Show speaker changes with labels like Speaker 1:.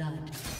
Speaker 1: Blood.